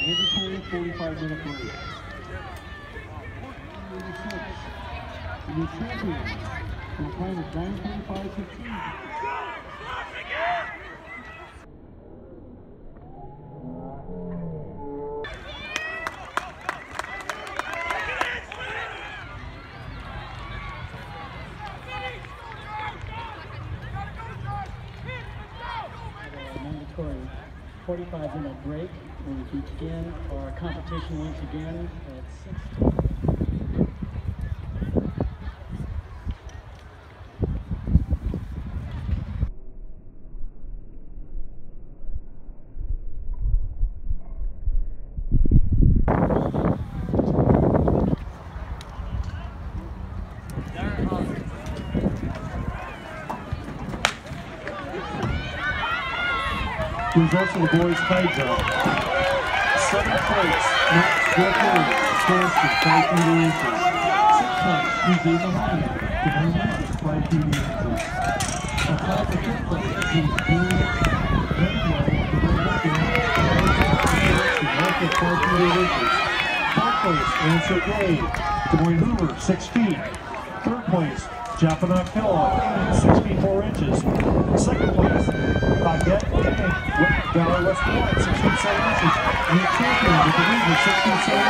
45 minute break. The new champions for a time of 9.45.15. mandatory 45 minute break. We begin our competition once again at 6. Results of the boys' high jump. Seventh place, Max Griffin, Stanford, 5 feet inches. Sixth place, DJ Devon Memphis, 5 feet inches. A tie for fifth place between Boone, Benwell, Devon Memphis, 5 feet inches. Fourth place, Ansel Gray, Des Moines Hoover, 6 feet. Third place, Japanock Kellogg, 6 feet 4 inches. Second place, Baguette Valley West Point, 6 feet 7 inches. And the champion with the lead 6 feet 7